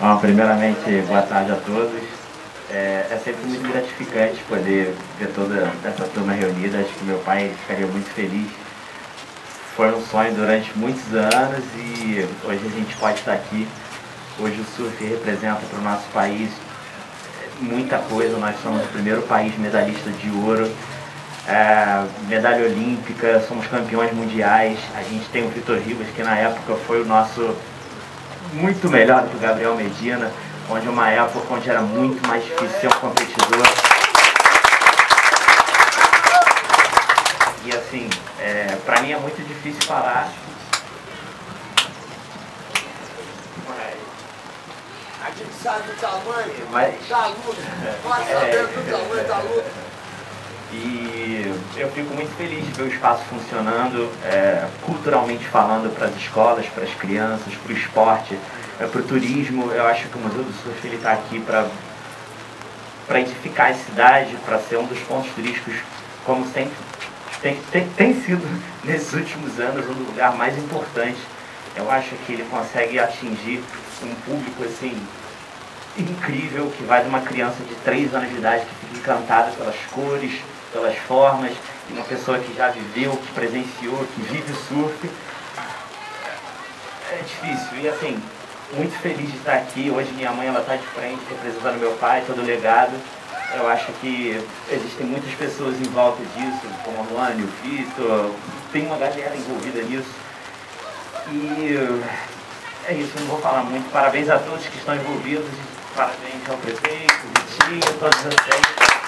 Bom, primeiramente, boa tarde a todos. É, é, sempre muito gratificante poder ver toda essa turma reunida. Acho que meu pai ficaria muito feliz. Foi um sonho durante muitos anos e hoje a gente pode estar aqui. Hoje o surf representa para o nosso país muita coisa. Nós somos o primeiro país medalhista de ouro, é, medalha olímpica, somos campeões mundiais. A gente tem o Vitor Ribas, que na época foi o nosso muito melhor que o Gabriel Medina, onde uma época onde era muito mais difícil ser um competidor. E assim, é, pra mim é muito difícil falar. A gente sabe o tamanho Mas- da luta, nós sabemos o tamanho da luta. E eu fico muito feliz de ver o espaço funcionando, é, culturalmente falando, para as escolas, para as crianças, para o esporte, é, para o turismo. Eu acho que o Museu do Surf está aqui para para edificar a cidade, para ser um dos pontos turísticos, como sempre tem, tem, tem sido nesses últimos anos, um lugar mais importante. Eu acho que ele consegue atingir um público assim incrível que vai de uma criança de 3 anos de idade que fica encantada pelas cores, pelas formas, e uma pessoa que já viveu, que presenciou, que vive o surf. É difícil. E assim, muito feliz de estar aqui. Hoje minha mãe ela está de frente, representando meu pai, todo o legado. Eu acho que existem muitas pessoas em volta disso, como a Luane, o Vitor, tem uma galera envolvida nisso. E é isso, não vou falar muito. Parabéns a todos que estão envolvidos, parabéns ao prefeito, Vitinho, todos vocês.